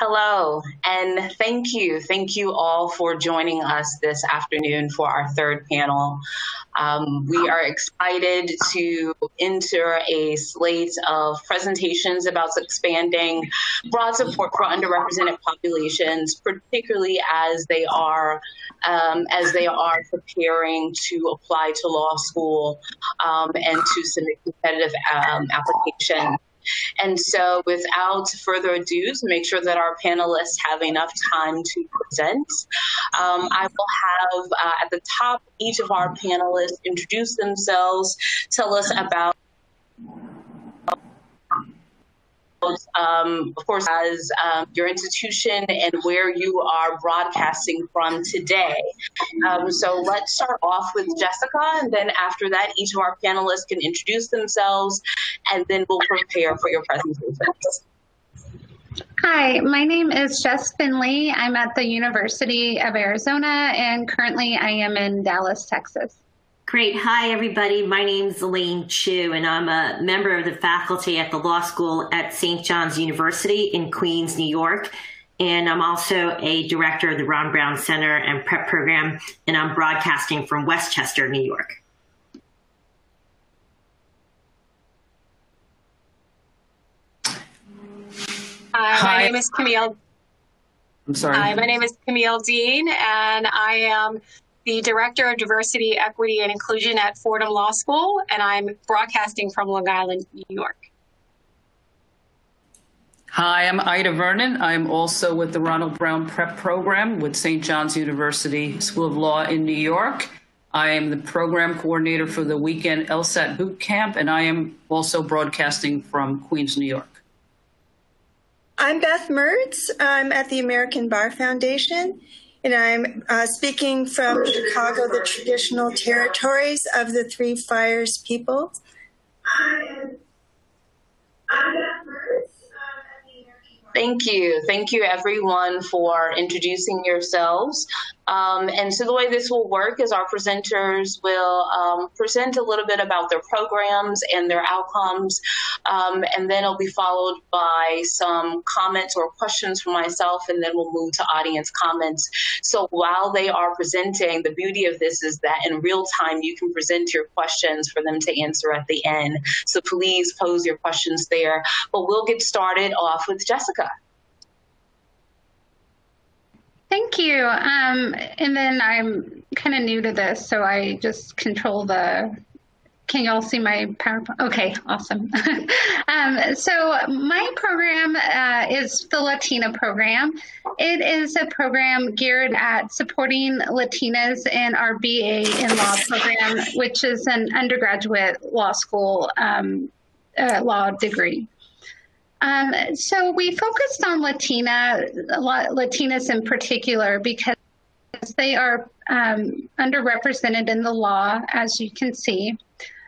Hello, and thank you. Thank you all for joining us this afternoon for our third panel. Um, we are excited to enter a slate of presentations about expanding broad support for underrepresented populations, particularly as they are um, as they are preparing to apply to law school um, and to submit competitive um, applications. And so without further ado, to make sure that our panelists have enough time to present, um, I will have uh, at the top each of our panelists introduce themselves, tell us about um, of course, as um, your institution and where you are broadcasting from today. Um, so let's start off with Jessica, and then after that, each of our panelists can introduce themselves, and then we'll prepare for your presentations. Hi, my name is Jess Finley. I'm at the University of Arizona, and currently I am in Dallas, Texas. Great. Hi, everybody. My name is Elaine Chiu, and I'm a member of the faculty at the law school at St. John's University in Queens, New York. And I'm also a director of the Ron Brown Center and Prep Program, and I'm broadcasting from Westchester, New York. Hi, Hi. my name is Camille. I'm sorry. Hi, my name is Camille Dean, and I am the Director of Diversity, Equity, and Inclusion at Fordham Law School, and I'm broadcasting from Long Island, New York. Hi, I'm Ida Vernon. I'm also with the Ronald Brown Prep Program with St. John's University School of Law in New York. I am the program coordinator for the weekend LSAT boot camp, and I am also broadcasting from Queens, New York. I'm Beth Mertz. I'm at the American Bar Foundation, and I'm uh, speaking from Chicago, the traditional territories of the Three Fires people. Thank you. Thank you, everyone, for introducing yourselves. Um, and so the way this will work is our presenters will um, present a little bit about their programs and their outcomes, um, and then it'll be followed by some comments or questions from myself, and then we'll move to audience comments. So while they are presenting, the beauty of this is that in real time you can present your questions for them to answer at the end. So please pose your questions there. But we'll get started off with Jessica. Thank you. Um, and then I'm kind of new to this, so I just control the. Can y'all see my PowerPoint? Okay, awesome. um, so my program uh, is the Latina program. It is a program geared at supporting Latinas in our BA in Law program, which is an undergraduate law school um, uh, law degree. Um, so we focused on Latina, Latinas in particular, because they are um, underrepresented in the law, as you can see.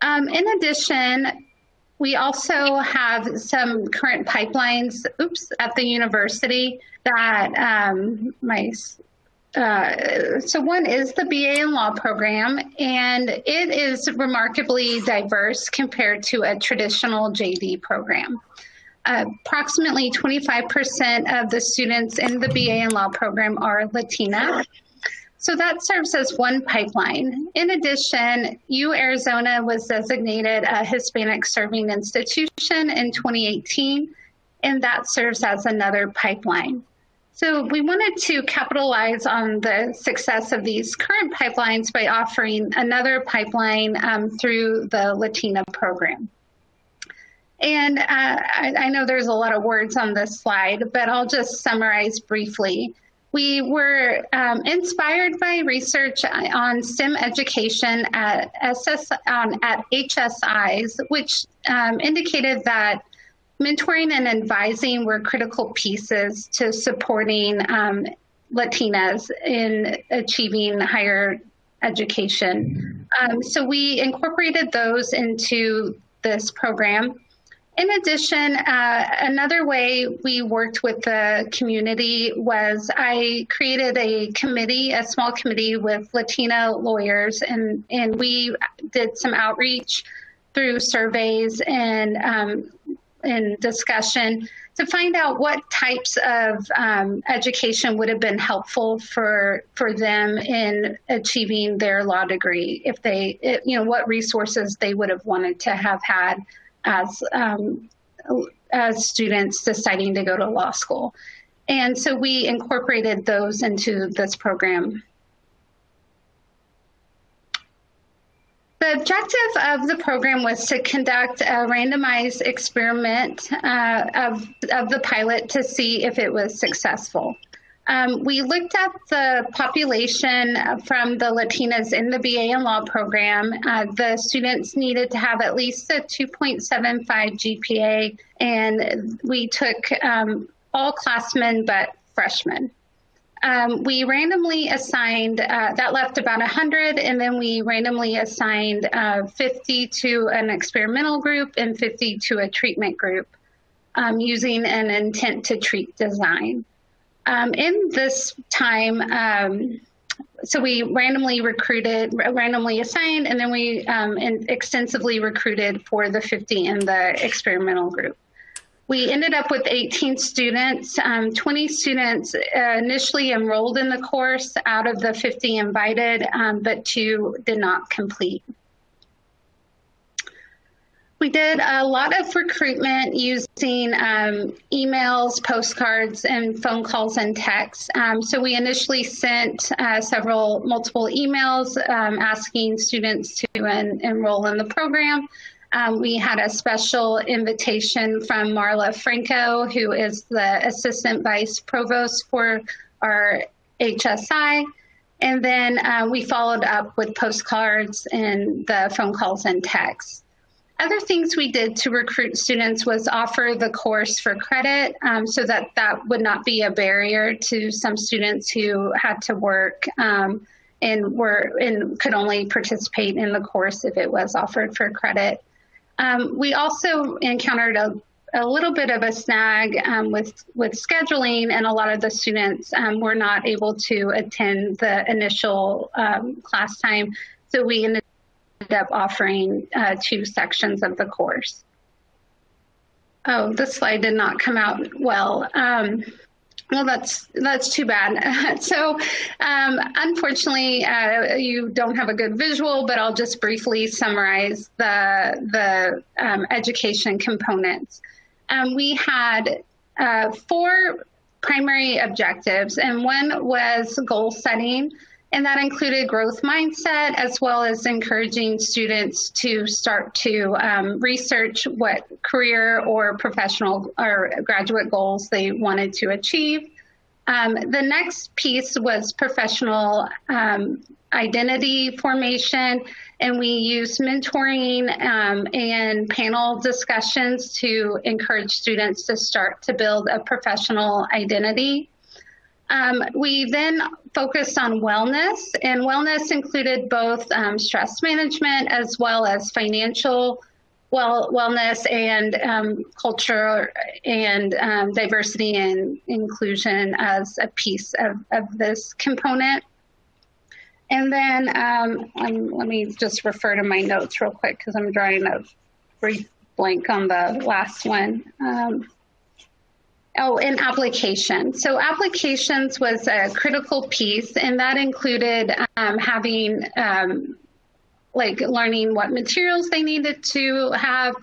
Um, in addition, we also have some current pipelines, oops, at the university that um, my uh, so one is the BA in Law program, and it is remarkably diverse compared to a traditional JD program approximately 25% of the students in the BA in Law program are Latina. So that serves as one pipeline. In addition, U Arizona was designated a Hispanic serving institution in 2018, and that serves as another pipeline. So we wanted to capitalize on the success of these current pipelines by offering another pipeline um, through the Latina program. And uh, I, I, know there's a lot of words on this slide, but I'll just summarize briefly. We were um, inspired by research on STEM education at, SS, um, at HSIs, which um, indicated that mentoring and advising were critical pieces to supporting um, Latinas in achieving higher education. Um, so we incorporated those into this program. In addition, uh, another way we worked with the community was I created a committee, a small committee with Latina lawyers, and, and we did some outreach through surveys and, um, and discussion to find out what types of um, education would have been helpful for for them in achieving their law degree. If they, it, you know, what resources they would have wanted to have had as um, as students deciding to go to law school. And so we incorporated those into this program. The objective of the program was to conduct a randomized experiment uh, of, of the pilot to see if it was successful. Um, we looked at the population from the Latinas in the BA in Law program. Uh, the students needed to have at least a 2.75 GPA, and we took um, all classmen but freshmen. Um, we randomly assigned, uh, that left about 100, and then we randomly assigned uh, 50 to an experimental group and 50 to a treatment group um, using an intent to treat design. Um, in this time, um, so we randomly recruited, randomly assigned, and then we um, extensively recruited for the 50 in the experimental group. We ended up with 18 students. Um, 20 students uh, initially enrolled in the course out of the 50 invited, um, but two did not complete. We did a lot of recruitment using um, emails, postcards, and phone calls and texts. Um, so we initially sent uh, several multiple emails um, asking students to en enroll in the program. Um, we had a special invitation from Marla Franco, who is the Assistant Vice Provost for our HSI. And then uh, we followed up with postcards and the phone calls and texts. Other things we did to recruit students was offer the course for credit um, so that that would not be a barrier to some students who had to work um, and were and could only participate in the course if it was offered for credit. Um, we also encountered a, a, little bit of a snag um, with, with scheduling, and a lot of the students um, were not able to attend the initial um, class time. So we ended up offering uh, two sections of the course. Oh, this slide did not come out well. Um, well, that's that's too bad. so, um, unfortunately, uh, you don't have a good visual, but I'll just briefly summarize the the um, education components. Um, we had uh, four primary objectives, and one was goal setting, and that included growth mindset as well as encouraging students to start to um, research what career or professional or graduate goals they wanted to achieve. Um, the next piece was professional um, identity formation, and we used mentoring um, and panel discussions to encourage students to start to build a professional identity. Um, we then focused on wellness, and wellness included both um, stress management as well as financial well wellness and um, culture and um, diversity and inclusion as a piece of, of this component. And then um, let me just refer to my notes real quick because I'm drawing a brief blank on the last one. Um, Oh, and application. So applications was a critical piece, and that included um, having um, like learning what materials they needed to have,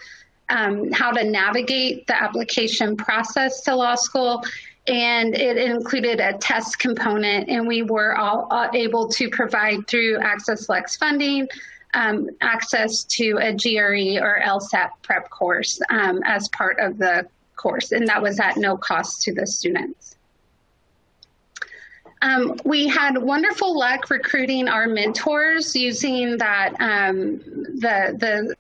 um, how to navigate the application process to law school, and it included a test component, and we were all uh, able to provide through AccessLex funding um, access to a GRE or LSAT prep course um, as part of the course, and that was at no cost to the students. Um, we had wonderful luck recruiting our mentors using that um, the the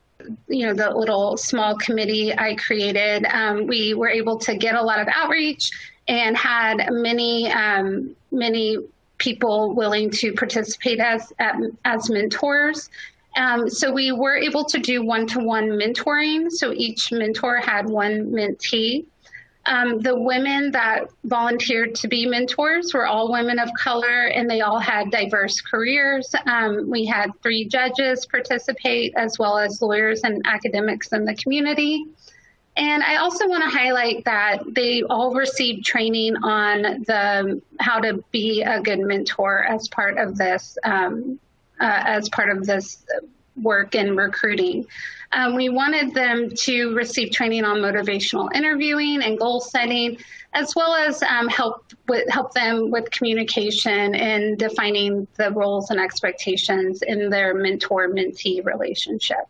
you know the little small committee I created. Um, we were able to get a lot of outreach and had many um, many people willing to participate as as mentors. Um, so we were able to do one-to-one mentoring. So each mentor had one mentee. Um, the women that volunteered to be mentors were all women of color and they all had diverse careers. Um, we had three judges participate as well as lawyers and academics in the community. And I also want to highlight that they all received training on the how to be a good mentor as part of this um, uh, as part of this work in recruiting. Um, we wanted them to receive training on motivational interviewing and goal setting, as well as um, help with, help them with communication and defining the roles and expectations in their mentor-mentee relationship.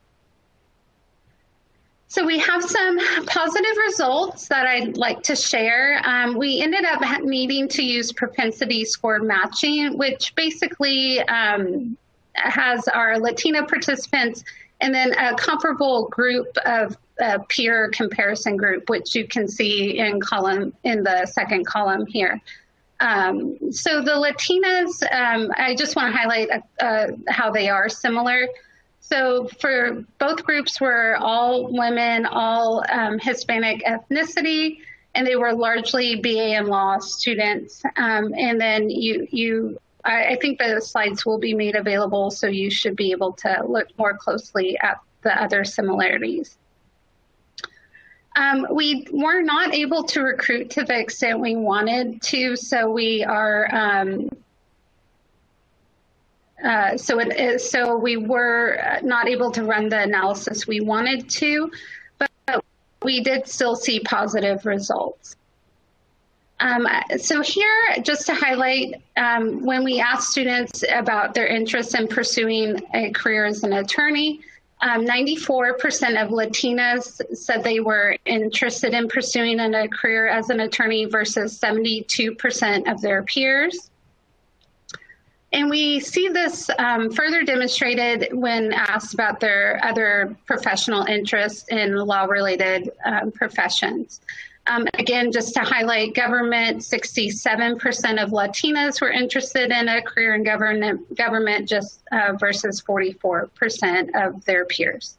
So we have some positive results that I'd like to share. Um, we ended up needing to use propensity score matching, which basically um, has our Latina participants and then a comparable group of uh, peer comparison group, which you can see in column in the second column here. Um, so the Latinas, um, I just want to highlight uh, how they are similar. So for both groups were all women, all um, Hispanic ethnicity, and they were largely BA and law students. Um, and then you, you, I, I think the slides will be made available, so you should be able to look more closely at the other similarities. Um, we were not able to recruit to the extent we wanted to, so we are um, uh, so it is, so we were not able to run the analysis we wanted to, but we did still see positive results. Um, so here, just to highlight, um, when we asked students about their interest in pursuing a career as an attorney, 94% um, of Latinas said they were interested in pursuing a career as an attorney versus 72% of their peers. And we see this um, further demonstrated when asked about their other professional interests in law related um, professions. Um, again, just to highlight government, 67% of Latinas were interested in a career in government, government just uh, versus 44% of their peers.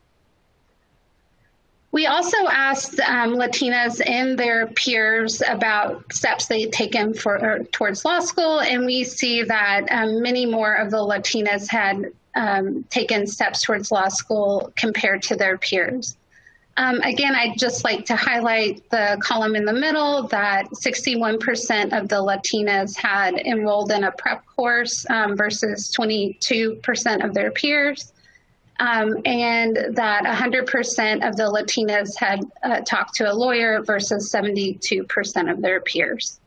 We also asked um, Latinas and their peers about steps they'd taken for towards law school, and we see that um, many more of the Latinas had um, taken steps towards law school compared to their peers. Um, again, I'd just like to highlight the column in the middle that 61% of the Latinas had enrolled in a prep course um, versus 22% of their peers um, and that 100% of the Latinas had uh, talked to a lawyer versus 72% of their peers.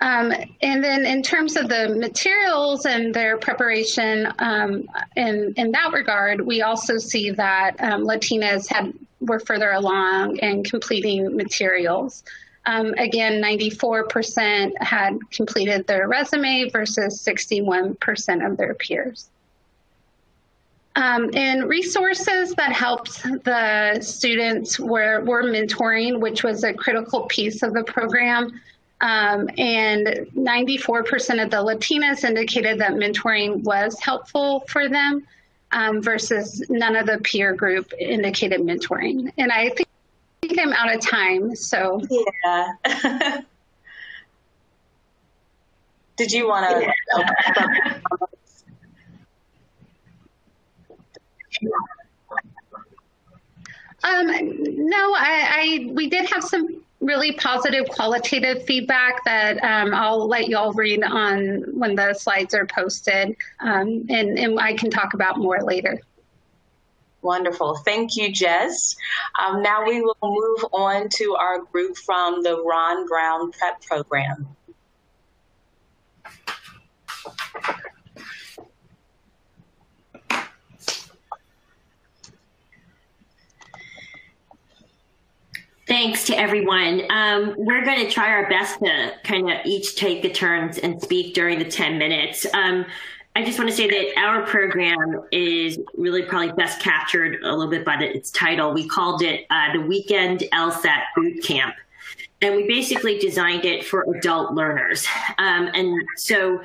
Um, and then in terms of the materials and their preparation um, in, in that regard, we also see that um, Latinas had were further along in completing materials. Um, again, 94% had completed their resume versus 61% of their peers. Um, and resources that helped the students were, were mentoring, which was a critical piece of the program. Um, and 94% of the Latinas indicated that mentoring was helpful for them um, versus none of the peer group indicated mentoring. And I think, I think I'm out of time, so. Yeah. Did you want to? Yeah. Um, no, I, I, we did have some really positive qualitative feedback that um, I'll let you all read on when the slides are posted, um, and, and I can talk about more later. Wonderful. Thank you, Jess. Um, now we will move on to our group from the Ron Brown Prep Program. Thanks to everyone. Um, we're going to try our best to kind of each take the turns and speak during the 10 minutes. Um, I just want to say that our program is really probably best captured a little bit by the, its title. We called it uh, the Weekend LSAT Boot Camp. And we basically designed it for adult learners. Um, and so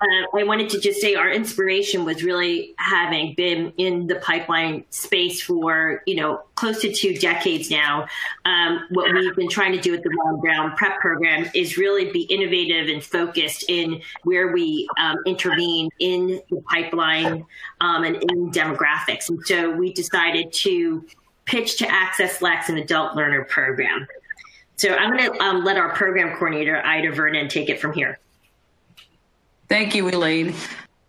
uh, I wanted to just say our inspiration was really having been in the pipeline space for, you know, close to two decades now. Um, what we've been trying to do with the Ron Brown Prep Program is really be innovative and focused in where we um, intervene in the pipeline um, and in demographics. And so we decided to pitch to AccessLex an adult learner program. So I'm going to um, let our program coordinator, Ida Vernon, take it from here. Thank you, Elaine.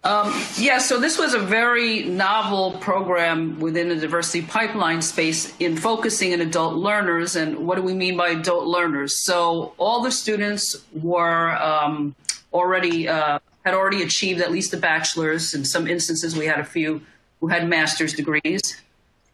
Um, yeah, so this was a very novel program within the diversity pipeline space in focusing on adult learners. And what do we mean by adult learners? So all the students were um, already uh, had already achieved at least a bachelor's. In some instances, we had a few who had master's degrees.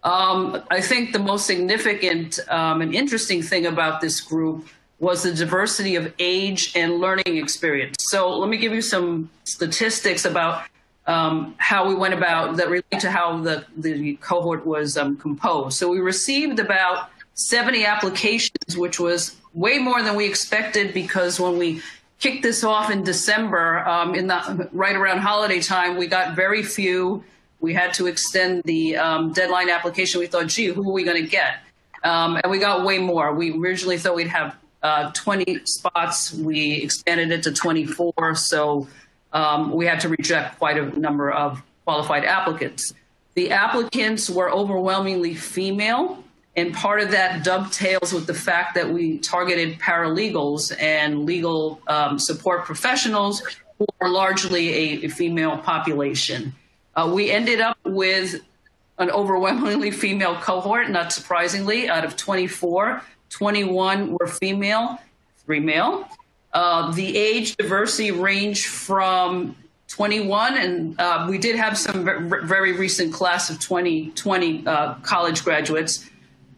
Um, I think the most significant um, and interesting thing about this group was the diversity of age and learning experience. So let me give you some statistics about um, how we went about that relate to how the, the cohort was um, composed. So we received about 70 applications, which was way more than we expected because when we kicked this off in December, um, in the right around holiday time, we got very few. We had to extend the um, deadline application. We thought, gee, who are we going to get? Um, and we got way more. We originally thought we'd have uh, 20 spots. We expanded it to 24, so um, we had to reject quite a number of qualified applicants. The applicants were overwhelmingly female, and part of that dovetails with the fact that we targeted paralegals and legal um, support professionals who are largely a, a female population. Uh, we ended up with an overwhelmingly female cohort, not surprisingly, out of 24. 21 were female, three male. Uh, the age diversity ranged from 21, and uh, we did have some very recent class of 2020 uh, college graduates,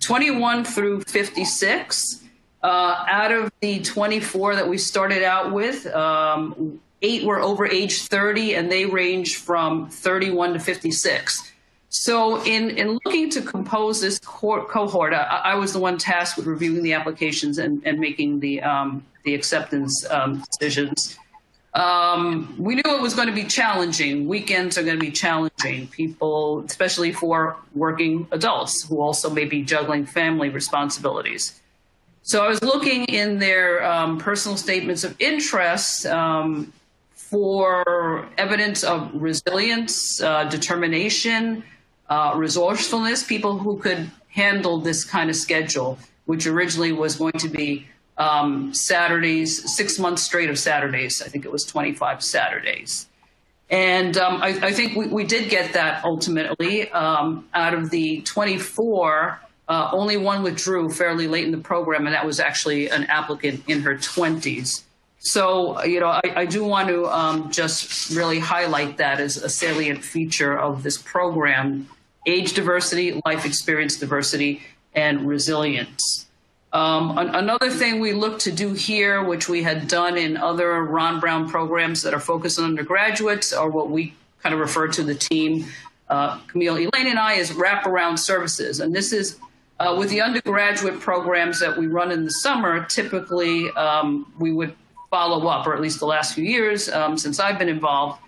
21 through 56. Uh, out of the 24 that we started out with, um, eight were over age 30, and they range from 31 to 56. So, in, in looking to compose this cohort, I, I, was the one tasked with reviewing the applications and, and making the, um, the acceptance um, decisions. Um, we knew it was going to be challenging. Weekends are going to be challenging. People, especially for working adults who also may be juggling family responsibilities. So I was looking in their um, personal statements of interest um, for evidence of resilience, uh, determination, uh, resourcefulness, people who could handle this kind of schedule, which originally was going to be um, Saturdays, six months straight of Saturdays. I think it was 25 Saturdays. And um, I, I, think we, we, did get that ultimately. Um, out of the 24, uh, only one withdrew fairly late in the program, and that was actually an applicant in her 20s. So, you know, I, I do want to um, just really highlight that as a salient feature of this program age diversity, life experience diversity, and resilience. Um, an- another thing we look to do here, which we had done in other Ron Brown programs that are focused on undergraduates, are what we kind of refer to the team, uh, Camille, Elaine, and I, as wraparound services. And this is uh, with the undergraduate programs that we run in the summer, typically um, we would follow up, or at least the last few years um, since I've been involved,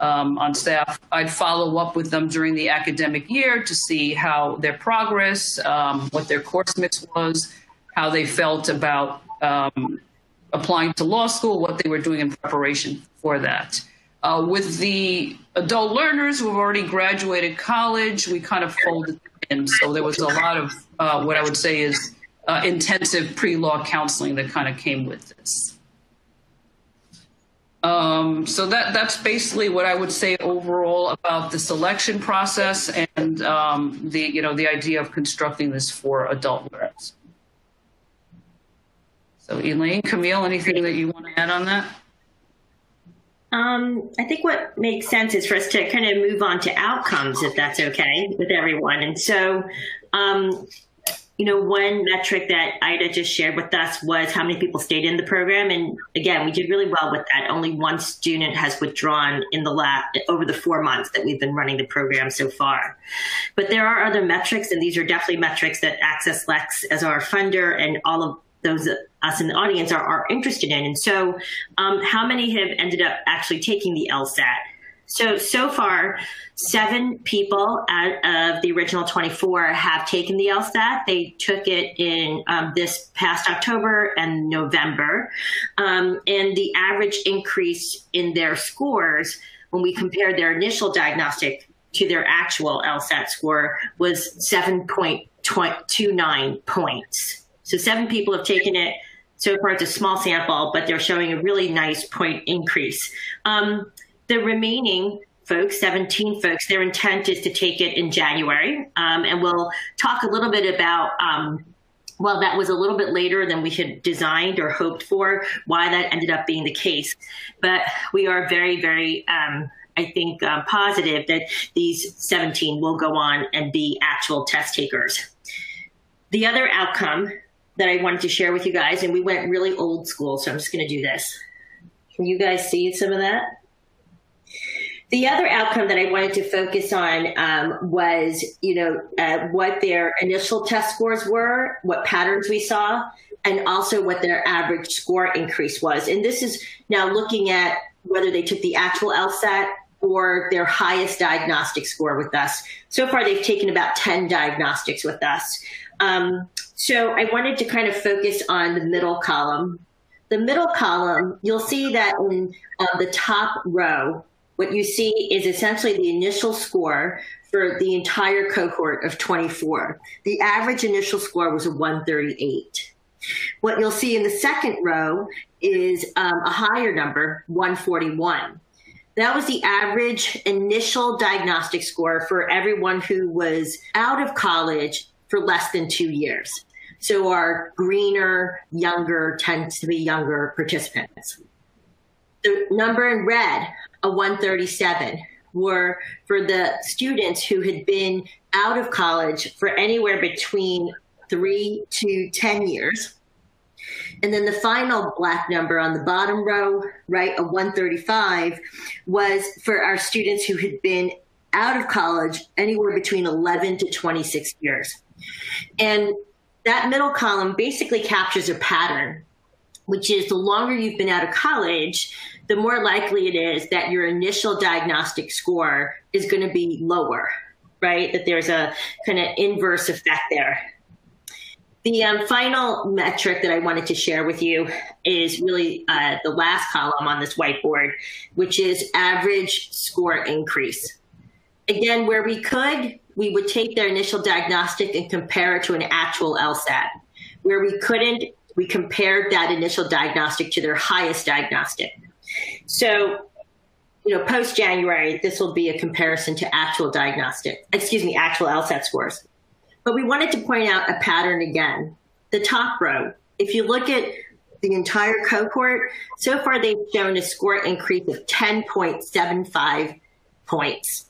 um, on staff, I'd follow up with them during the academic year to see how their progress, um, what their course mix was, how they felt about um, applying to law school, what they were doing in preparation for that. Uh, with the adult learners who have already graduated college, we kind of folded in. So there was a lot of uh, what I would say is uh, intensive pre law counseling that kind of came with this. Um, so that that's basically what I would say overall about the selection process and um, the you know the idea of constructing this for adult learners. So Elaine, Camille, anything that you want to add on that? Um, I think what makes sense is for us to kind of move on to outcomes, if that's okay with everyone. And so, um, you know, one metric that Ida just shared with us was how many people stayed in the program. And again, we did really well with that. Only one student has withdrawn in the last over the four months that we've been running the program so far. But there are other metrics, and these are definitely metrics that AccessLex as our funder and all of those us in the audience are, are interested in. And so, um, how many have ended up actually taking the LSAT? So, so far, seven people out of the original 24 have taken the LSAT. They took it in um, this past October and November. Um, and the average increase in their scores when we compared their initial diagnostic to their actual LSAT score was 7.2 29 points. So seven people have taken it. So far, it's a small sample, but they're showing a really nice point increase. Um, the remaining folks, 17 folks, their intent is to take it in January. Um, and we'll talk a little bit about, um, well, that was a little bit later than we had designed or hoped for, why that ended up being the case. But we are very, very, um, I think, uh, positive that these 17 will go on and be actual test takers. The other outcome that I wanted to share with you guys, and we went really old school, so I'm just going to do this. Can you guys see some of that? The other outcome that I wanted to focus on um, was, you know, uh, what their initial test scores were, what patterns we saw, and also what their average score increase was. And this is now looking at whether they took the actual LSAT or their highest diagnostic score with us. So far, they've taken about 10 diagnostics with us. Um, so I wanted to kind of focus on the middle column. The middle column, you'll see that in uh, the top row, what you see is essentially the initial score for the entire cohort of 24. The average initial score was a 138. What you'll see in the second row is um, a higher number, 141. That was the average initial diagnostic score for everyone who was out of college for less than two years. So our greener, younger tends to be younger participants. The number in red, a 137, were for the students who had been out of college for anywhere between three to 10 years. And then the final black number on the bottom row, right, a 135, was for our students who had been out of college anywhere between 11 to 26 years. And that middle column basically captures a pattern, which is the longer you've been out of college, the more likely it is that your initial diagnostic score is going to be lower, right? That there's a kind of inverse effect there. The um, final metric that I wanted to share with you is really uh, the last column on this whiteboard, which is average score increase. Again, where we could, we would take their initial diagnostic and compare it to an actual LSAT. Where we couldn't, we compared that initial diagnostic to their highest diagnostic. So, you know, post January, this will be a comparison to actual diagnostic, excuse me, actual LSAT scores. But we wanted to point out a pattern again. The top row, if you look at the entire cohort, so far they've shown a score increase of 10.75 points.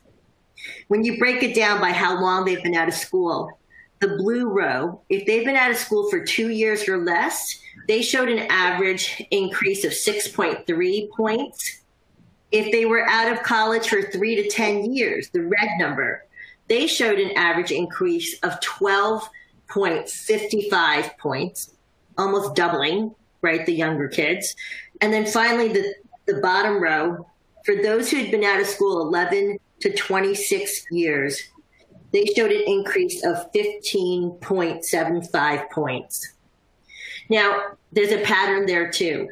When you break it down by how long they've been out of school, the blue row, if they've been out of school for two years or less, they showed an average increase of 6.3 points. If they were out of college for three to 10 years, the red number, they showed an average increase of 12.55 points, almost doubling, right, the younger kids. And then finally, the, the bottom row, for those who had been out of school 11 to 26 years, they showed an increase of 15.75 points. Now, there's a pattern there too,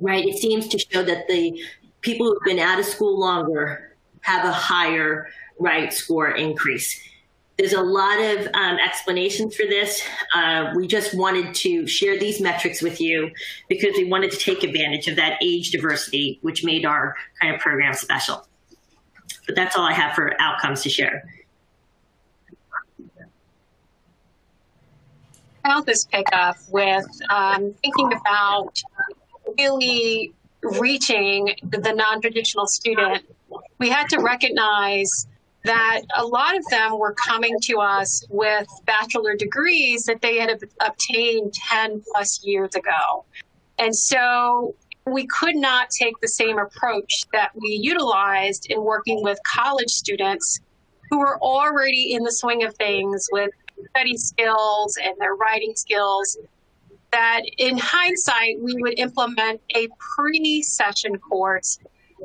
right? It seems to show that the people who've been out of school longer have a higher right score increase. There's a lot of um, explanations for this. Uh, we just wanted to share these metrics with you because we wanted to take advantage of that age diversity, which made our kind of program special. But that's all I have for outcomes to share. I'll just pick up with um, thinking about really reaching the non-traditional student. We had to recognize that a lot of them were coming to us with bachelor degrees that they had obtained 10 plus years ago. And so we could not take the same approach that we utilized in working with college students who were already in the swing of things with study skills and their writing skills. That in hindsight, we would implement a pre session course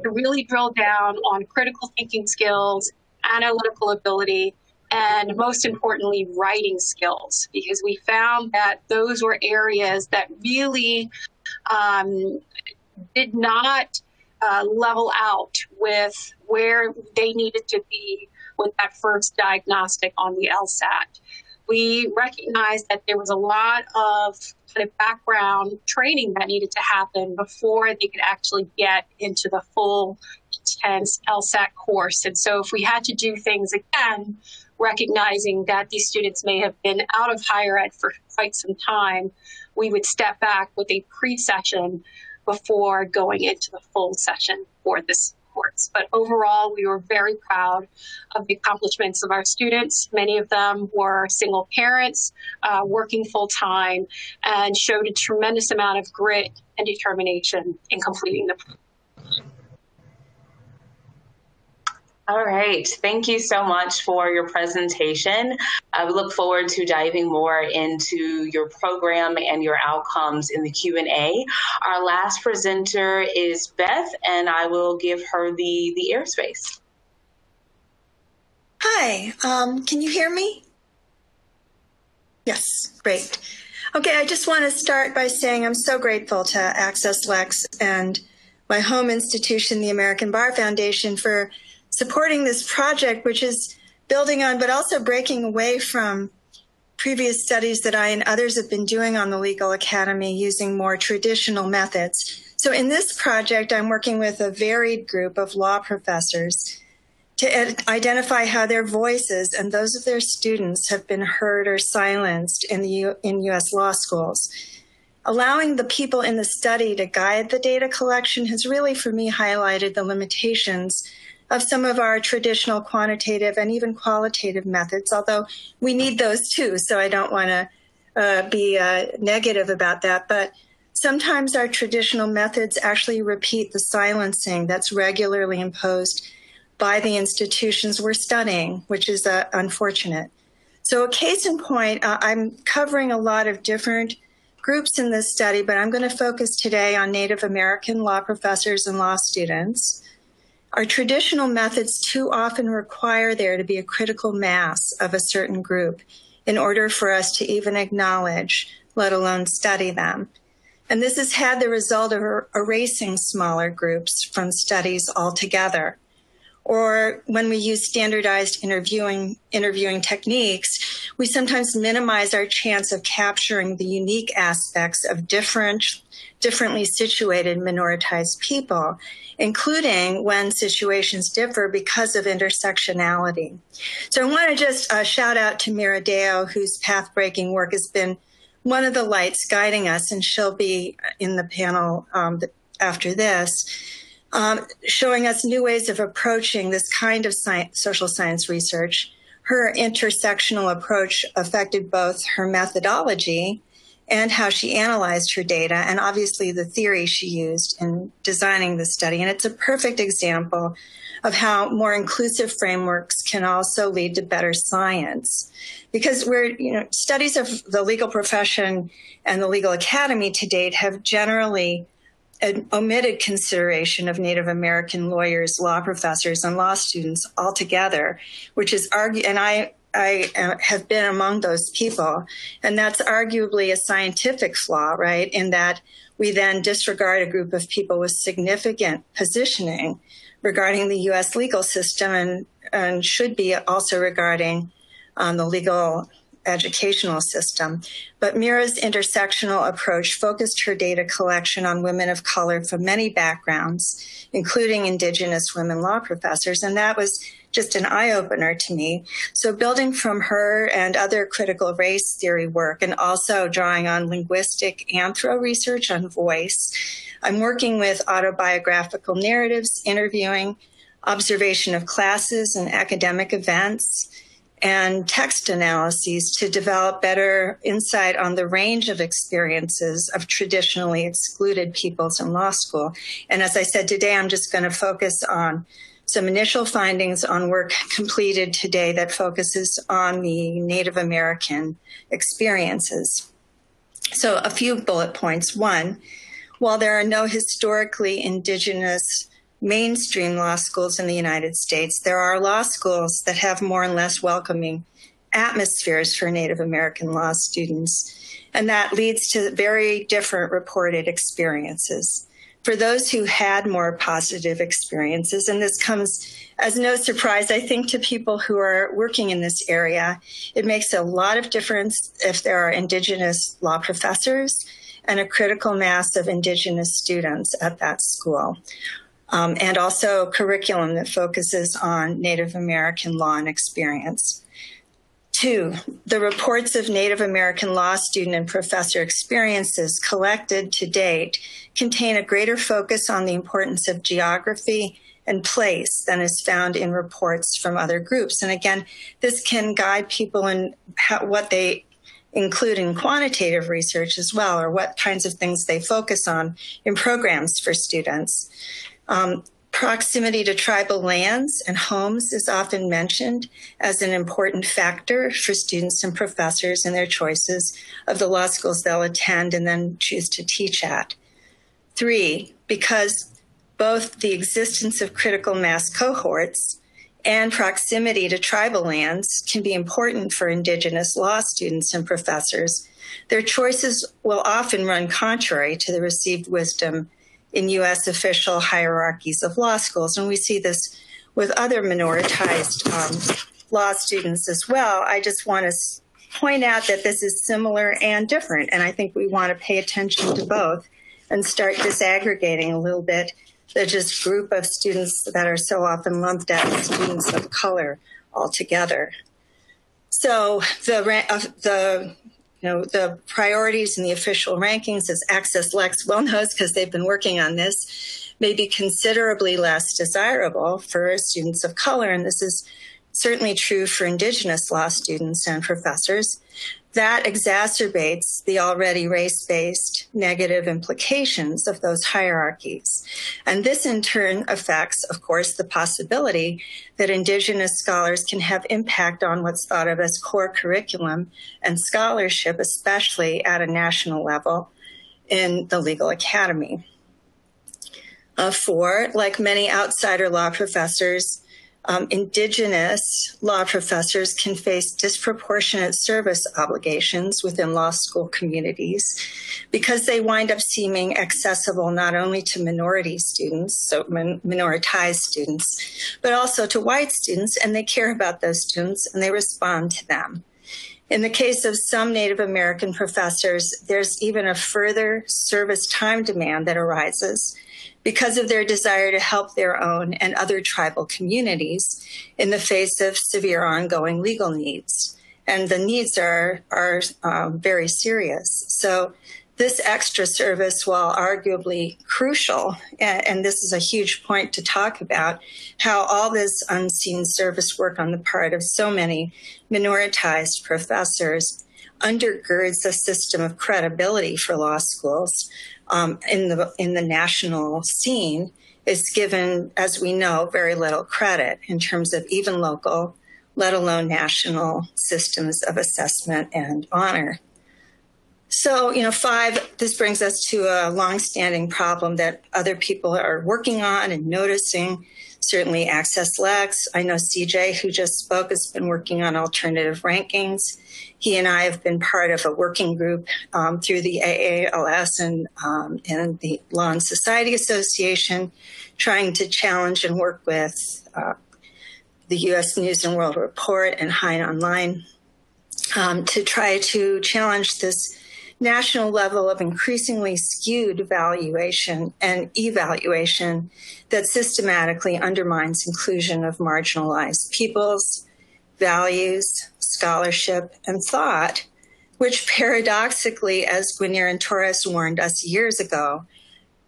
to really drill down on critical thinking skills, analytical ability, and most importantly, writing skills, because we found that those were areas that really um, did not uh, level out with where they needed to be with that first diagnostic on the LSAT. we recognized that there was a lot of kind of background training that needed to happen before they could actually get into the full intense LSAT course. And so if we had to do things again, recognizing that these students may have been out of higher ed for quite some time, we would step back with a pre-session before going into the full session for this But overall, we were very proud of the accomplishments of our students. Many of them were single parents, uh, working full time, and showed a tremendous amount of grit and determination in completing the All right. Thank you so much for your presentation. I look forward to diving more into your program and your outcomes in the Q&A. Our last presenter is Beth, and I will give her the, the airspace. Hi, um, can you hear me? Yes, great. Okay, I just want to start by saying I'm so grateful to AccessLex and my home institution, the American Bar Foundation, for supporting this project, which is building on, but also breaking away from previous studies that I and others have been doing on the Legal Academy using more traditional methods. So in this project, I'm working with a varied group of law professors to identify how their voices and those of their students have been heard or silenced in the U- in US law schools. Allowing the people in the study to guide the data collection has really for me highlighted the limitations of some of our traditional quantitative and even qualitative methods, although we need those too. So I don't want to uh, be uh, negative about that. But sometimes our traditional methods actually repeat the silencing that's regularly imposed by the institutions we're studying, which is uh, unfortunate. So, a case in point, uh, I'm covering a lot of different groups in this study, but I'm going to focus today on Native American law professors and law students. Our traditional methods too often require there to be a critical mass of a certain group in order for us to even acknowledge, let alone study them. And this has had the result of er, erasing smaller groups from studies altogether. Or when we use standardized interviewing, interviewing techniques, we sometimes minimize our chance of capturing the unique aspects of different, differently situated minoritized people including when situations differ because of intersectionality. So I want to just uh, shout out to Meera Deo, whose path breaking work has been one of the lights guiding us, and she'll be in the panel um, after this. Um, showing us new ways of approaching this kind of science, social science research. Her intersectional approach affected both her methodology and how she analyzed her data, and obviously the theory she used in designing the study. And it's a perfect example of how more inclusive frameworks can also lead to better science. Because we're, you know, studies of the legal profession and the legal academy to date have generally omitted consideration of Native American lawyers, law professors, and law students altogether, which is argue, and I I uh, have been among those people. And that's arguably a scientific flaw, right? In that we then disregard a group of people with significant positioning regarding the US legal system and, and should be also regarding um, the legal educational system. But Meera's intersectional approach focused her data collection on women of color from many backgrounds, including Indigenous women law professors. And that was just an eye opener to me. So, building from her and other critical race theory work, and also drawing on linguistic anthro research on voice, I'm working with autobiographical narratives, interviewing, observation of classes and academic events, and text analyses to develop better insight on the range of experiences of traditionally excluded peoples in law school. And as I said today, I'm just going to focus on some initial findings on work completed today that focuses on the Native American experiences. So, a few bullet points. One, while there are no historically indigenous mainstream law schools in the United States, there are law schools that have more and less welcoming atmospheres for Native American law students. And that leads to very different reported experiences. For those who had more positive experiences, and this comes as no surprise, I think, to people who are working in this area, it makes a lot of difference if there are Indigenous law professors and a critical mass of Indigenous students at that school. Um, and also curriculum that focuses on Native American law and experience. Two, the reports of Native American law student and professor experiences collected to date contain a greater focus on the importance of geography and place than is found in reports from other groups. And again, this can guide people in how, what they include in quantitative research as well, or what kinds of things they focus on in programs for students. Um, Proximity to tribal lands and homes is often mentioned as an important factor for students and professors in their choices of the law schools they'll attend and then choose to teach at. Three, because both the existence of critical mass cohorts and proximity to tribal lands can be important for Indigenous law students and professors, their choices will often run contrary to the received wisdom in U.S. official hierarchies of law schools. And we see this with other minoritized um, law students as well. I just want to point out that this is similar and different. And I think we want to pay attention to both and start disaggregating a little bit the just group of students that are so often lumped as students of color altogether. So the, uh, the you know, the priorities in the official rankings, as AccessLex well knows because they've been working on this, may be considerably less desirable for students of color. And this is certainly true for Indigenous law students and professors that exacerbates the already race based negative implications of those hierarchies. And this in turn affects, of course, the possibility that Indigenous scholars can have impact on what's thought of as core curriculum and scholarship, especially at a national level in the legal academy. Uh, four, like many outsider law professors, um, Indigenous law professors can face disproportionate service obligations within law school communities because they wind up seeming accessible not only to minority students, so min- minoritized students, but also to white students, and they care about those students and they respond to them. In the case of some Native American professors, there's even a further service time demand that arises because of their desire to help their own and other tribal communities in the face of severe ongoing legal needs. And the needs are, are um, very serious. So this extra service, while arguably crucial, and, and, this is a huge point to talk about, how all this unseen service work on the part of so many minoritized professors undergirds a system of credibility for law schools um, in the in the national scene is given, as we know, very little credit in terms of even local, let alone national systems of assessment and honor. So, you know, five, this brings us to a longstanding problem that other people are working on and noticing. Certainly, AccessLex. I know CJ, who just spoke, has been working on alternative rankings he and I have been part of a working group um, through the AALS and, um, and the Law and Society Association, trying to challenge and work with uh, the U.S. News and World Report and HeinOnline um, to try to challenge this national level of increasingly skewed valuation and evaluation that systematically undermines inclusion of marginalized peoples, values, scholarship, and thought, which paradoxically, as Guinier Torres warned us years ago,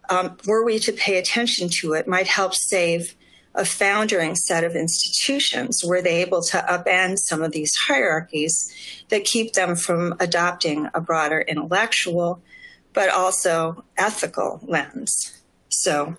um, were we to pay attention to it, might help save a foundering set of institutions. Were they able to upend some of these hierarchies that keep them from adopting a broader intellectual, but also ethical lens? So,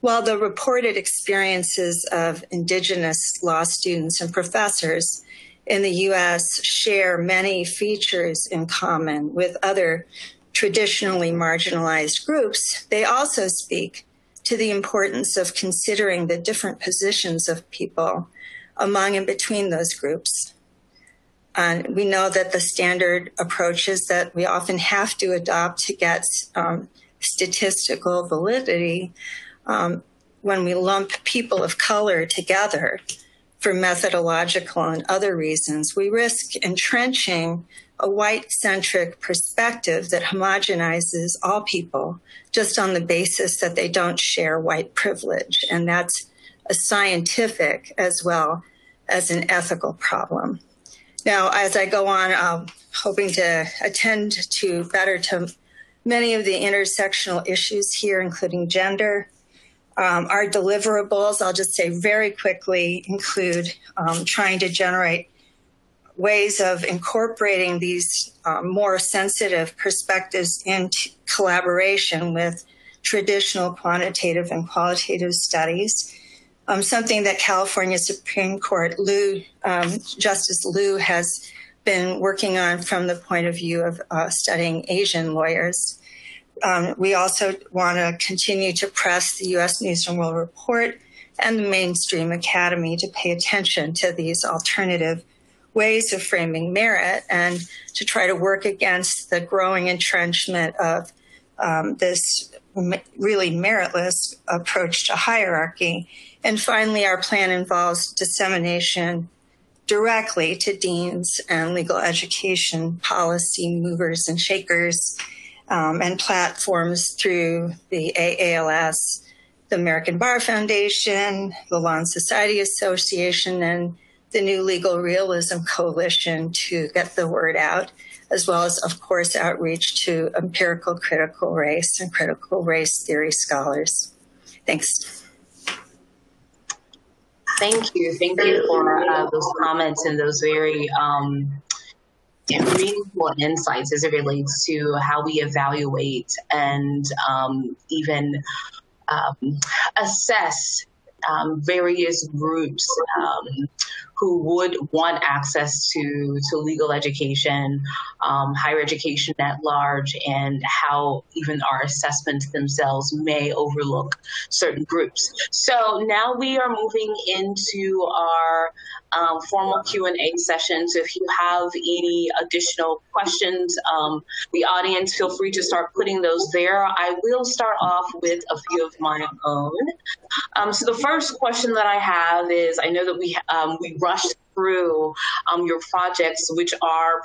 while the reported experiences of Indigenous law students and professors in the US share many features in common with other traditionally marginalized groups, they also speak to the importance of considering the different positions of people among and between those groups. And we know that the standard approaches that we often have to adopt to get um, statistical validity um, when we lump people of color together for methodological and other reasons, we risk entrenching a white centric perspective that homogenizes all people just on the basis that they don't share white privilege. And that's a scientific as well as an ethical problem. Now, as I go on, I'm hoping to attend to better to many of the intersectional issues here, including gender. Um, our deliverables, I'll just say very quickly, include um, trying to generate ways of incorporating these um, more sensitive perspectives into collaboration with traditional quantitative and qualitative studies. Um, something that California Supreme Court Liu, um, Justice Liu has been working on from the point of view of uh, studying Asian lawyers. Um, we also want to continue to press the U.S. News and World Report and the Mainstream Academy to pay attention to these alternative ways of framing merit and to try to work against the growing entrenchment of um, this really meritless approach to hierarchy. And finally, our plan involves dissemination directly to deans and legal education policy movers and shakers um, and platforms through the AALS, the American Bar Foundation, the Law and Society Association, and the New Legal Realism Coalition to get the word out, as well as, of course, outreach to empirical critical race and critical race theory scholars. Thanks. Thank you. Thank you for uh, those comments and those very um, meaningful insights as it relates to how we evaluate and um, even um, assess um, various groups um, who would want access to, to legal education, um, higher education at large, and how even our assessments themselves may overlook certain groups. So now we are moving into our um, formal Q&A session. So if you have any additional questions, um, the audience, feel free to start putting those there. I will start off with a few of my own. Um, so the first question that I have is, I know that we um, we rushed through um, your projects, which are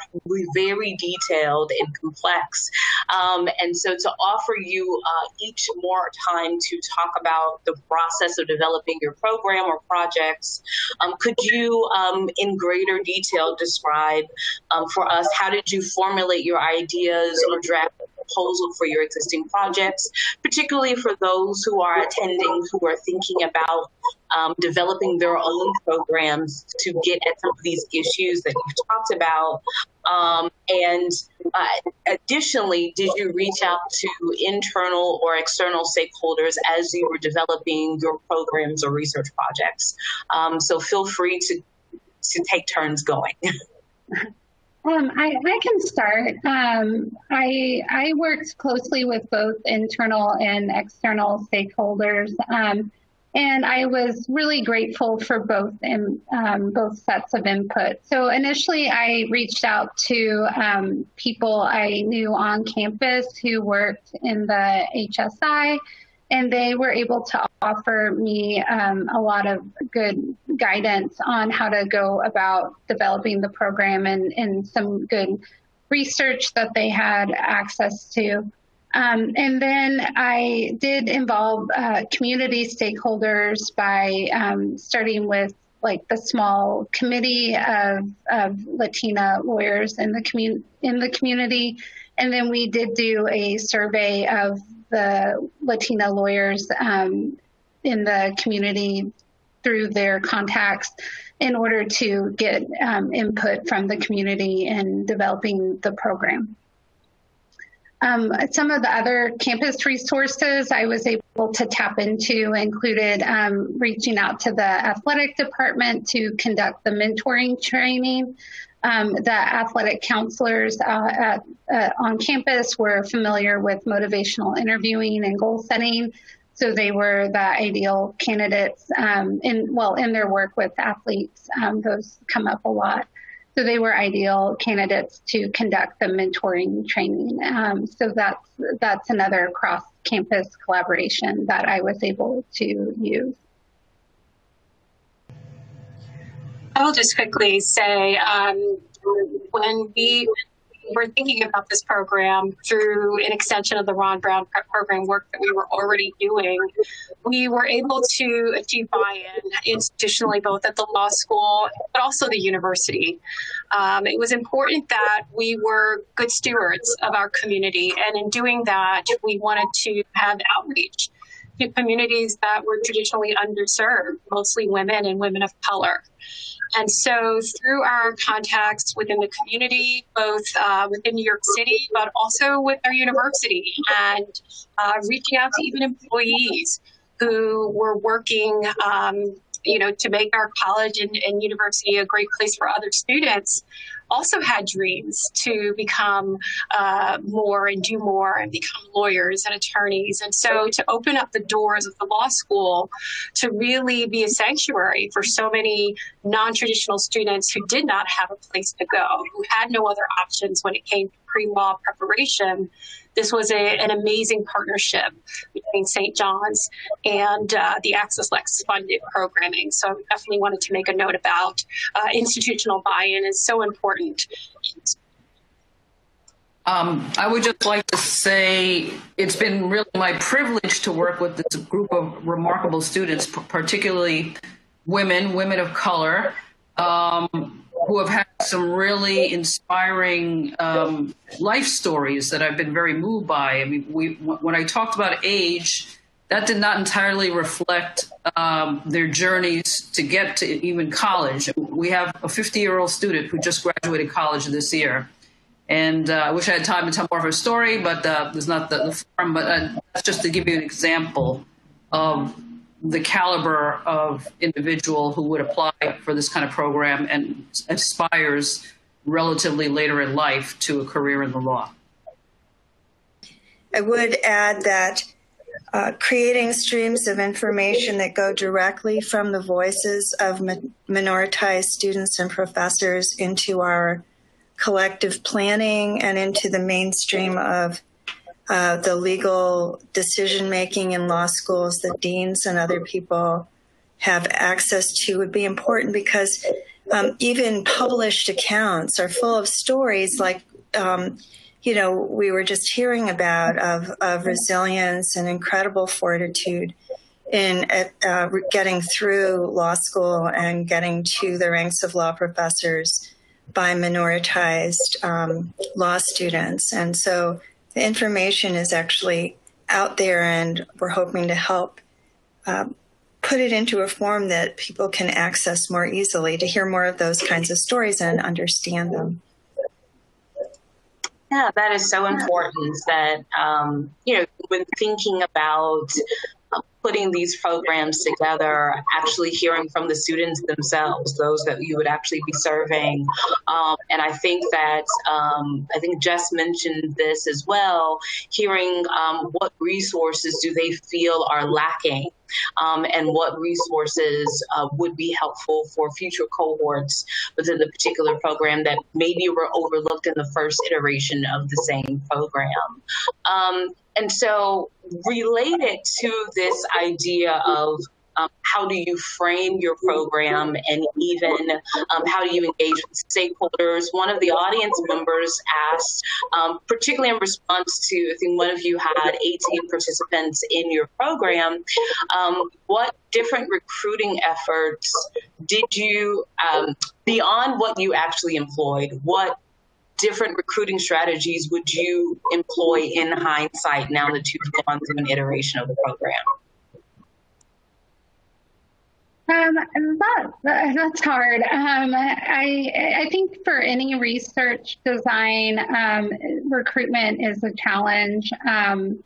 very detailed and complex. Um, and so to offer you uh, each more time to talk about the process of developing your program or projects, um, could you, um, in greater detail, describe um, for us how did you formulate your ideas or draft proposal for your existing projects, particularly for those who are attending who are thinking about um, developing their own programs to get at some of these issues that you've talked about. Um, and uh, additionally, did you reach out to internal or external stakeholders as you were developing your programs or research projects? Um, so feel free to to take turns going. Um, I, I, can start. Um, I, I worked closely with both internal and external stakeholders, um, and I was really grateful for both in, um, both sets of input. So initially, I reached out to um, people I knew on campus who worked in the HSI and they were able to offer me um, a lot of good guidance on how to go about developing the program and, and some good research that they had access to. Um, and then I did involve uh, community stakeholders by um, starting with like the small committee of, of Latina lawyers in the commun- in the community, and then we did do a survey of the Latina lawyers um, in the community through their contacts in order to get um, input from the community in developing the program. Um, some of the other campus resources I was able to tap into included um, reaching out to the athletic department to conduct the mentoring training um, the athletic counselors uh, at, uh, on campus were familiar with motivational interviewing and goal setting. So they were the ideal candidates um, in well in their work with athletes. Um, those come up a lot. So they were ideal candidates to conduct the mentoring training. Um, so that's that's another cross campus collaboration that I was able to use. I will just quickly say um, when we were thinking about this program through an extension of the Ron Brown prep program work that we were already doing, we were able to achieve buy-in institutionally, both at the law school but also the university. Um, it was important that we were good stewards of our community, and in doing that, we wanted to have outreach to communities that were traditionally underserved, mostly women and women of color. And so, through our contacts within the community, both uh, within New York City, but also with our university, and uh, reaching out to even employees who were working, um, you know, to make our college and, and university a great place for other students, also had dreams to become uh, more and do more and become lawyers and attorneys. And so to open up the doors of the law school to really be a sanctuary for so many non traditional students who did not have a place to go, who had no other options when it came to pre law preparation this was a, an amazing partnership between St. John's and uh, the AccessLex funded programming. So I definitely wanted to make a note about uh, institutional buy-in is so important. Um, I would just like to say it's been really my privilege to work with this group of remarkable students, particularly women, women of color, um, who have had some really inspiring um, life stories that I've been very moved by. I mean, we, when I talked about age, that did not entirely reflect um, their journeys to get to even college. We have a 50 year old student who just graduated college this year. And uh, I wish I had time to tell more of her story, but uh, there's not the, the forum. But uh, that's just to give you an example of the caliber of individual who would apply for this kind of program and aspires relatively later in life to a career in the law. I would add that uh, creating streams of information that go directly from the voices of mi- minoritized students and professors into our collective planning and into the mainstream of uh, the legal decision making in law schools that deans and other people have access to would be important because um, even published accounts are full of stories like um, you know we were just hearing about of, of resilience and incredible fortitude in uh, getting through law school and getting to the ranks of law professors by minoritized um, law students. And so the information is actually out there, and we're hoping to help um, put it into a form that people can access more easily to hear more of those kinds of stories and understand them. Yeah, that is so important that, um, you know, when thinking about putting these programs together, actually hearing from the students themselves, those that you would actually be serving. Um, and I think that, um, I think Jess mentioned this as well, hearing um, what resources do they feel are lacking um, and what resources uh, would be helpful for future cohorts within the particular program that maybe were overlooked in the first iteration of the same program. Um, and so, related to this idea of um, how do you frame your program and even um, how do you engage with stakeholders? One of the audience members asked, um, particularly in response to, I think one of you had 18 participants in your program, um, what different recruiting efforts did you, um, beyond what you actually employed, what different recruiting strategies would you employ in hindsight now that you've gone through an iteration of the program? Um, that, that's hard. Um, I, I think for any research design, um, recruitment is a challenge. Um,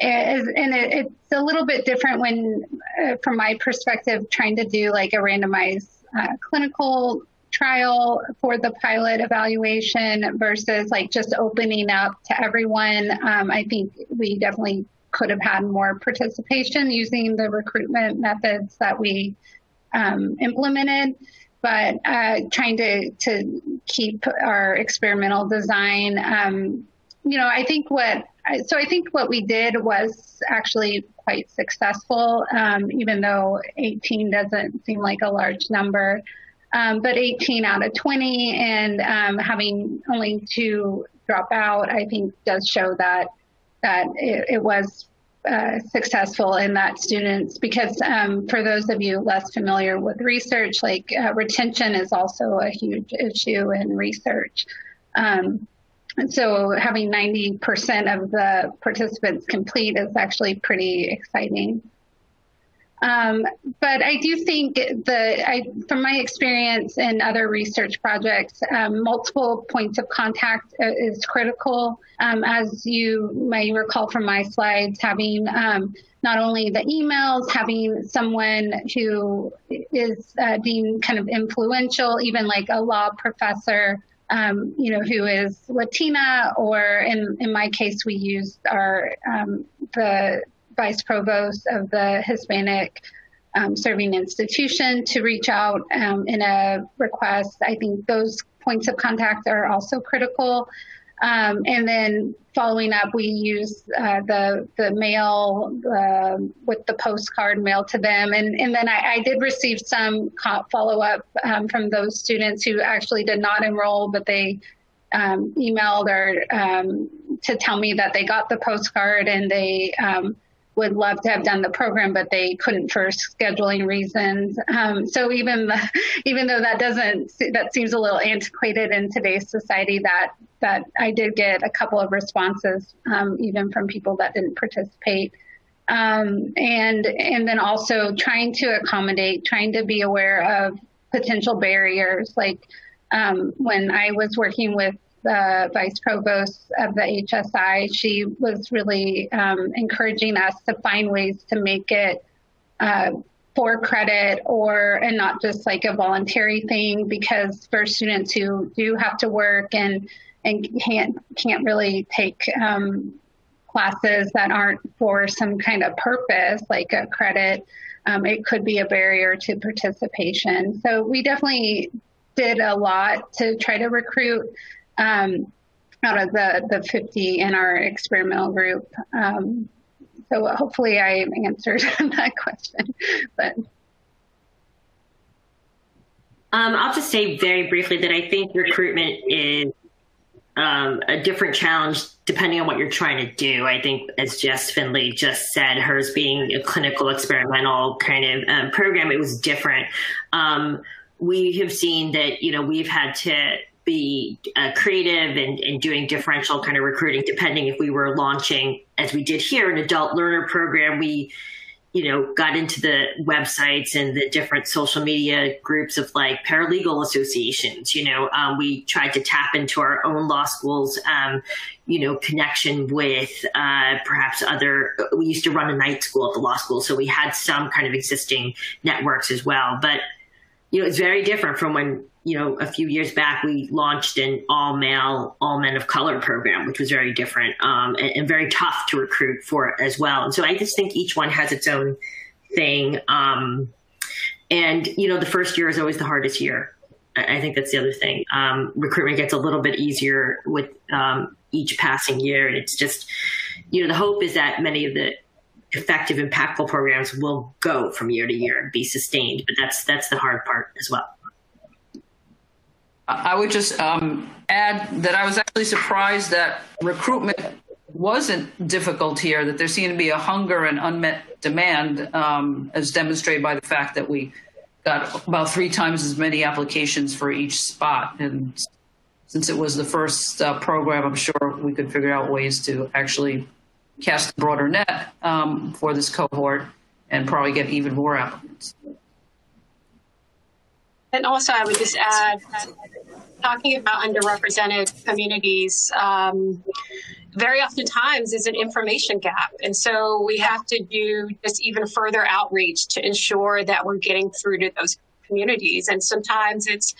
and it, it's a little bit different when, uh, from my perspective, trying to do like a randomized uh, clinical trial for the pilot evaluation versus like just opening up to everyone. Um, I think we definitely could have had more participation using the recruitment methods that we um, implemented. but uh, trying to to keep our experimental design. Um, you know, I think what so I think what we did was actually quite successful, um, even though 18 doesn't seem like a large number. Um, but 18 out of 20 and um, having only two drop out, I think does show that that it, it was uh, successful in that students because um, for those of you less familiar with research, like uh, retention is also a huge issue in research. Um, and so having 90% of the participants complete is actually pretty exciting. Um, but I do think the, I, from my experience in other research projects, um, multiple points of contact uh, is critical. Um, as you may recall from my slides, having um, not only the emails, having someone who is uh, being kind of influential, even like a law professor, um, you know, who is Latina, or in, in my case, we used our um, the vice provost of the Hispanic um, serving institution to reach out um, in a request. I think those points of contact are also critical. Um, and then following up, we use uh, the the mail uh, with the postcard mail to them, and and then I, I did receive some follow up um, from those students who actually did not enroll, but they um, emailed or um, to tell me that they got the postcard and they um, would love to have done the program, but they couldn't for scheduling reasons. Um, so even the, even though that doesn't that seems a little antiquated in today's society, that that I did get a couple of responses, um, even from people that didn't participate. Um, and and then also trying to accommodate, trying to be aware of potential barriers. Like um, when I was working with the vice provost of the HSI, she was really um, encouraging us to find ways to make it uh, for credit or and not just like a voluntary thing because for students who do have to work and and can't can't really take um, classes that aren't for some kind of purpose like a credit um, it could be a barrier to participation. So we definitely did a lot to try to recruit um, out of the, the 50 in our experimental group. Um, so hopefully I answered that question. But um, I'll just say very briefly that I think recruitment is um, a different challenge depending on what you're trying to do. I think, as Jess Finley just said, hers being a clinical experimental kind of um, program, it was different. Um, we have seen that, you know, we've had to be uh, creative and, and, doing differential kind of recruiting depending if we were launching as we did here an adult learner program. We you know got into the websites and the different social media groups of like paralegal associations you know um, we tried to tap into our own law schools um, you know connection with uh, perhaps other we used to run a night school at the law school so we had some kind of existing networks as well. But you know it's very different from when you know, a few years back, we launched an all male, all men of color program, which was very different um, and, and, very tough to recruit for as well. And so I just think each one has its own thing. Um, and, you know, the first year is always the hardest year. I, I think that's the other thing. Um, recruitment gets a little bit easier with um, each passing year. And it's just, you know, the hope is that many of the effective, impactful programs will go from year to year and be sustained. But that's that's the hard part as well. I would just um, add that I was actually surprised that recruitment wasn't difficult here, that there seemed to be a hunger and unmet demand, um, as demonstrated by the fact that we got about three times as many applications for each spot. And since it was the first uh, program, I'm sure we could figure out ways to actually cast a broader net um, for this cohort and probably get even more applicants. And also, I would just add, that talking about underrepresented communities, um, very oftentimes is an information gap. And so we have to do just even further outreach to ensure that we're getting through to those communities. And sometimes it's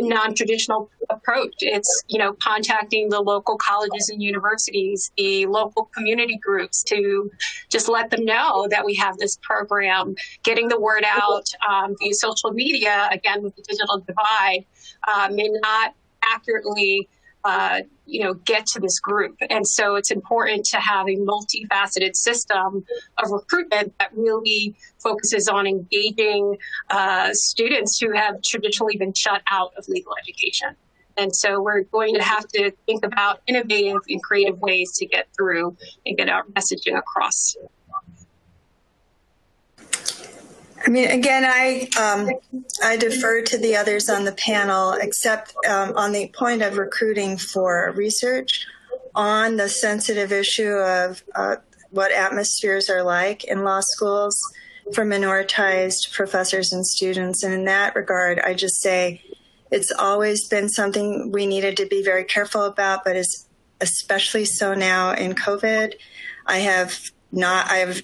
non-traditional approach. It's, you know, contacting the local colleges and universities, the local community groups to just let them know that we have this program, getting the word out um, via social media, again, with the digital divide, uh, may not accurately uh, you know, get to this group. And so it's important to have a multifaceted system of recruitment that really focuses on engaging uh, students who have traditionally been shut out of legal education. And so we're going to have to think about innovative and creative ways to get through and get our messaging across. I mean, again, I um, I defer to the others on the panel, except um, on the point of recruiting for research on the sensitive issue of uh, what atmospheres are like in law schools for minoritized professors and students. And in that regard, I just say it's always been something we needed to be very careful about, but is especially so now in COVID. I have not, I have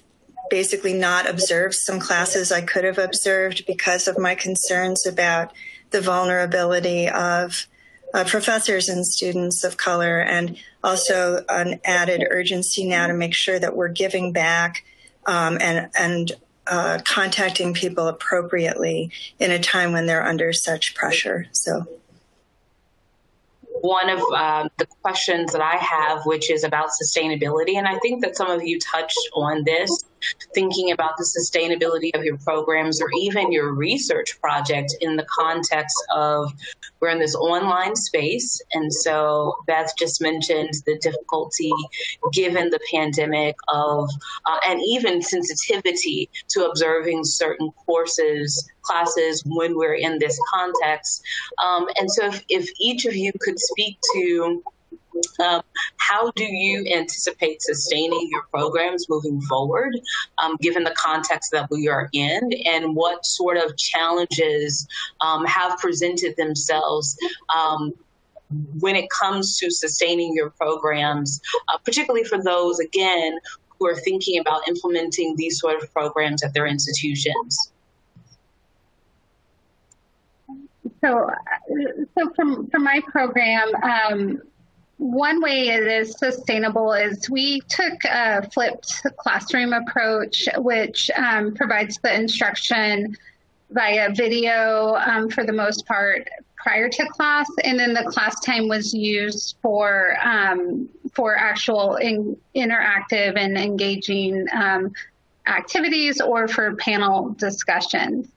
basically not observed some classes I could have observed because of my concerns about the vulnerability of uh, professors and students of color, and also an added urgency now to make sure that we're giving back um, and and uh, contacting people appropriately in a time when they're under such pressure. So one of um, the questions that I have, which is about sustainability. And I think that some of you touched on this, thinking about the sustainability of your programs or even your research project in the context of we're in this online space. And so Beth just mentioned the difficulty given the pandemic of, uh, and even sensitivity to observing certain courses, classes when we're in this context. Um, and so if, if each of you could speak to um, how do you anticipate sustaining your programs moving forward, um, given the context that we are in, and what sort of challenges um, have presented themselves um, when it comes to sustaining your programs, uh, particularly for those, again, who are thinking about implementing these sort of programs at their institutions? So, so from, from my program, um, one way it is sustainable is we took a flipped classroom approach, which um, provides the instruction via video um, for the most part prior to class, and then the class time was used for um, for actual in, interactive and engaging um, activities or for panel discussions.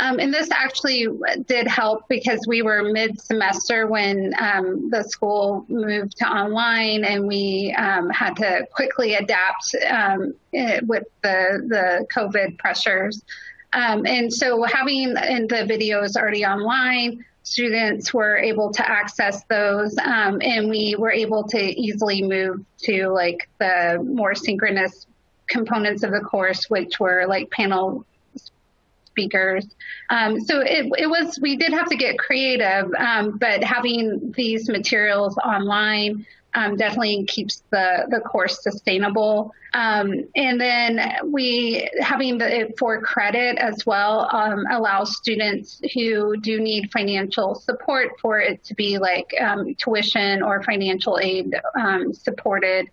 Um, and this actually did help because we were mid semester when um, the school moved to online and we um, had to quickly adapt um, with the, the COVID pressures. Um, and so having the videos already online, students were able to access those um, and we were able to easily move to like the more synchronous components of the course, which were like panel speakers. Um, so it, it was, we did have to get creative, um, but having these materials online um, definitely keeps the, the course sustainable. Um, and then we, having the for credit as well, um, allows students who do need financial support for it to be like um, tuition or financial aid supported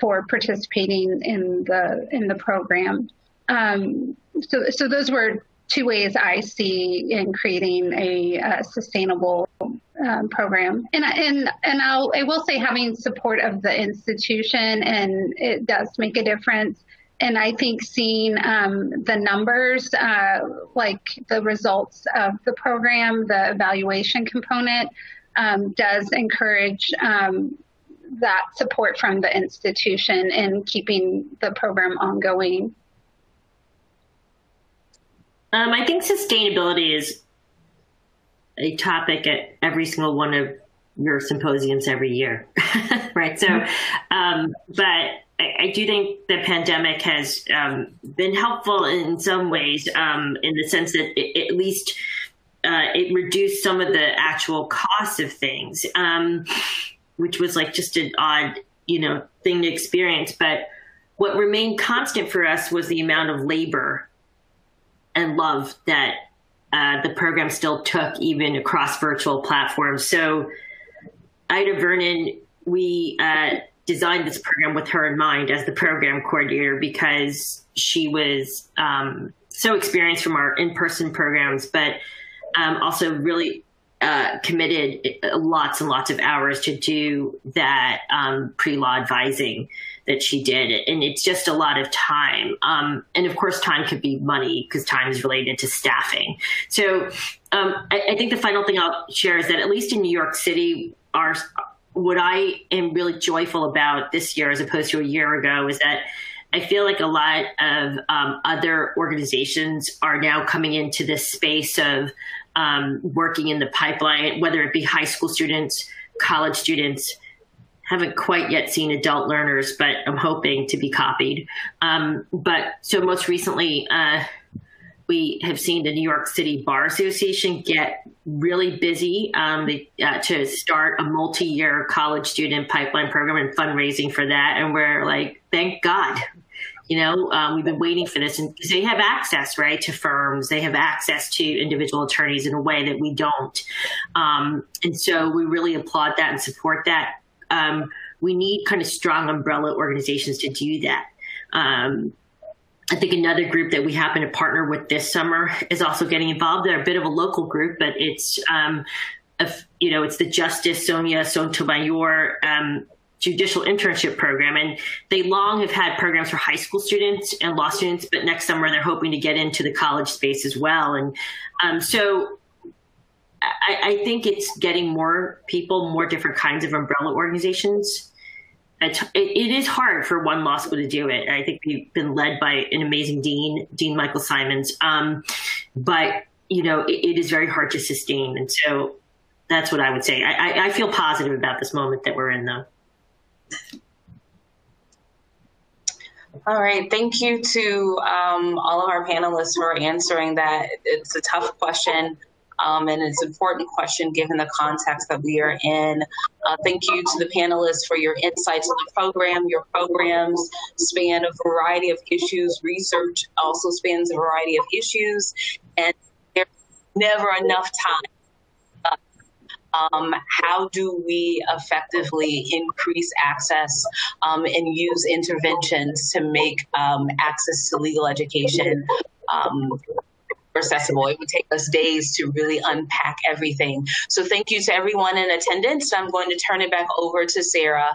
for participating in the, in the program. Um, so, so those were two ways I see in creating a, sustainable um, program. And and and I'll I will say having support of the institution and it does make a difference. And I think seeing um, the numbers, uh, like the results of the program, the evaluation component, um, does encourage um, that support from the institution in keeping the program ongoing. Um, I think sustainability is a topic at every single one of your symposiums every year, right? So, um, but I, I, do think the pandemic has um, been helpful in some ways, um, in the sense that it, at least uh, it reduced some of the actual costs of things, um, which was like just an odd, you know, thing to experience. But what remained constant for us was the amount of labor and love that uh, the program still took even across virtual platforms. So, Ida Vernon, we uh, designed this program with her in mind as the program coordinator because she was um, so experienced from our in-person programs, but um, also really uh, committed lots and lots of hours to do that um, pre-law advising that she did, and it's just a lot of time. Um, and of course, time could be money because time is related to staffing. So um, I, I, think the final thing I'll share is that at least in New York City, our what I am really joyful about this year, as opposed to a year ago, is that I feel like a lot of um, other organizations are now coming into this space of um, working in the pipeline, whether it be high school students, college students. Haven't quite yet seen adult learners, but I'm hoping to be copied. Um, but so most recently, uh, we have seen the New York City Bar Association get really busy um, uh, to start a multi-year college student pipeline program and fundraising for that. And we're like, thank God, you know, um, we've been waiting for this, and they have access, right, to firms. They have access to individual attorneys in a way that we don't, um, and so we really applaud that and support that. Um, we need kind of strong umbrella organizations to do that. Um, I think another group that we happen to partner with this summer is also getting involved. They're a bit of a local group, but it's um, a, you know it's the Justice Sonia Sotomayor um, judicial internship program. And they long have had programs for high school students and law students, but next summer they're hoping to get into the college space as well. And um, so I, I, think it's getting more people, more different kinds of umbrella organizations. It, it is hard for one law school to do it. I think we've been led by an amazing dean, Dean Michael Simons. Um, but you know, it, it is very hard to sustain. And so that's what I would say. I, I feel positive about this moment that we're in, though. All right, thank you to um, all of our panelists for answering that. It's a tough question. Um, and it's an important question given the context that we are in. Uh, thank you to the panelists for your insights on the program. Your programs span a variety of issues. Research also spans a variety of issues, and there's never enough time um, how do we effectively increase access um, and use interventions to make um, access to legal education um, accessible. It would take us days to really unpack everything. So thank you to everyone in attendance. I'm going to turn it back over to Sarah